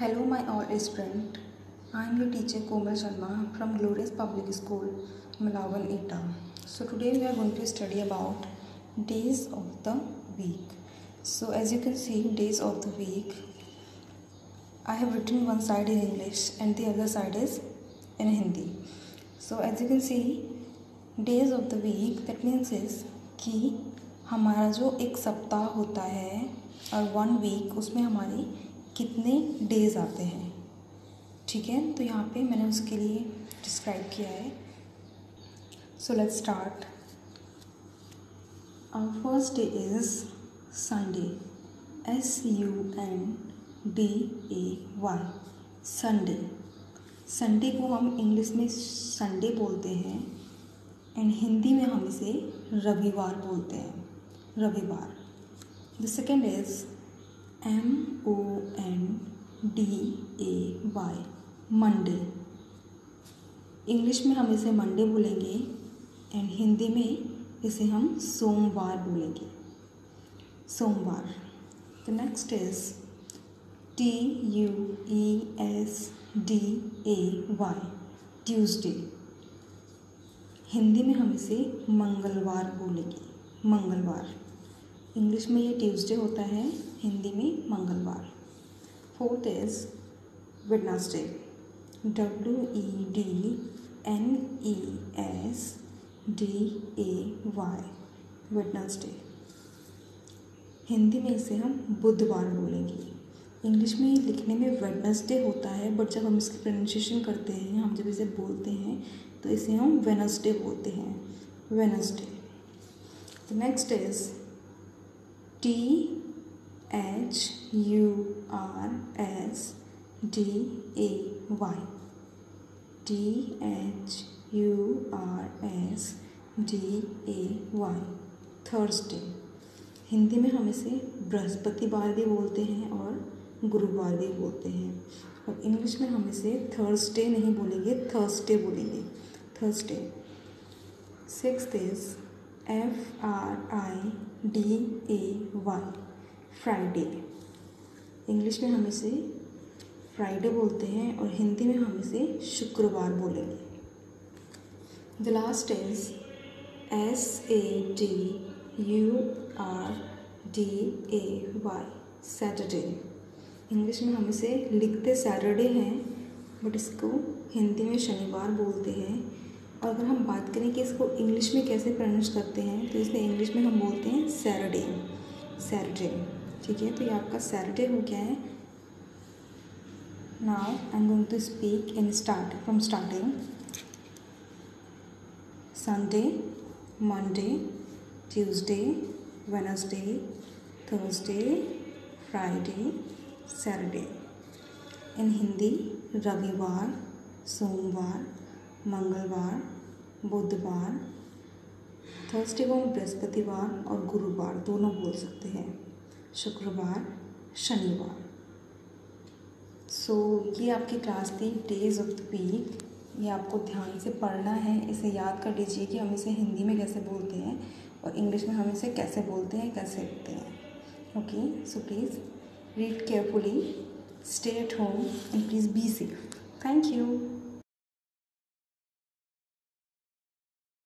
Hello my all student I am your teacher Komal Sharma from glorious public school Malawan Etah so today we are going to study about days of the week so as you can see days of the week I have written one side in English and the other side is in Hindi so as you can see days of the week that means is कि हमारा जो एक सप्ताह होता है और one week उसमें हमारी कितने डेज़ आते हैं। ठीक है? तो यहाँ पे मैंने उसके लिए डिस्क्राइब किया है। So let start our first day is Sunday S U N D A Y Sunday Sunday को हम इंग्लिश में संडे बोलते हैं एंड हिंदी में हम इसे रविवार बोलते हैं। रविवार। The second is M O N D A Y Monday. English में हम इसे मंडे बोलेंगे एंड हिंदी में इसे हम सोमवार बोलेंगे। सोमवार। The next is T U E S D A Y Tuesday Hindi में हम इसे मंगलवार बोलेंगे। मंगलवार। इंग्लिश में ये ट्यूसडे होता है, हिंदी में मंगलवार। Fourth is Wednesday. W E D N E S D A Y, Wednesday. Hindi में इसे हम बुधवार बोलेंगे। इंग्लिश में लिखने में वेडनसडे होता है, बट जब हम इसकी प्रोनाउंसिएशन करते हैं, हम जब इसे बोलते हैं तो इसे हम वेनसडे बोलते हैं। Wednesday next is T H U R S D A Y T H U R S D A Y Thursday Hindi में हम इसे बृहस्पतिवार भी बोलते हैं और गुरुवार भी बोलते हैं। और इंग्लिश में हम इसे थर्सडे नहीं बोलेंगे थर्सडे बोलेंगे। Thursday six is F R I D A Y Friday English में हम इसे फ्राइडे बोलते हैं और हिंदी में हम इसे शुक्रवार बोलेंगे। The last is S A D U R D A Y Saturday English में हम इसे लिखते सैटरडे हैं बट इसको हिंदी में शनिवार बोलते हैं। अगर हम बात करें कि इसको इंग्लिश में कैसे प्रोनाउंस करते हैं तो इसमें इंग्लिश में हम बोलते हैं सैटरडे सैटरडे ठीक है तो ये आपका सैटरडे हो गया है। Now I am going to speak in start from starting Sunday Monday Tuesday Wednesday Thursday Friday Saturday in Hindi रविवार सोमवार मंगलवार बुधवार थर्सडे को हम बृहस्पतिवार और गुरुवार दोनों बोल सकते हैं। शुक्रवार शनिवार। सो so, ये आपकी क्लास थी डेज़ ऑफ़ द वीक ये आपको ध्यान से पढ़ना है। इसे याद कर लीजिए कि हम इसे हिंदी में कैसे बोलते हैं और इंग्लिश में हम इसे कैसे बोलते हैं कैसे लिखते हैं। Okay so please read carefully stay at home and please be safe thank you